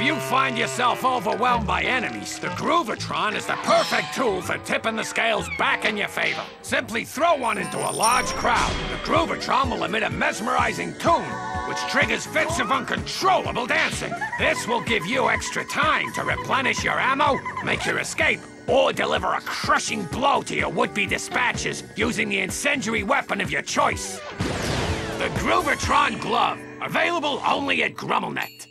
If you find yourself overwhelmed by enemies, the Groovatron is the perfect tool for tipping the scales back in your favor. Simply throw one into a large crowd. The Groovatron will emit a mesmerizing tune, which triggers fits of uncontrollable dancing. This will give you extra time to replenish your ammo, make your escape, or deliver a crushing blow to your would-be dispatchers using the incendiary weapon of your choice. The Groovatron Glove, available only at Grummelnet.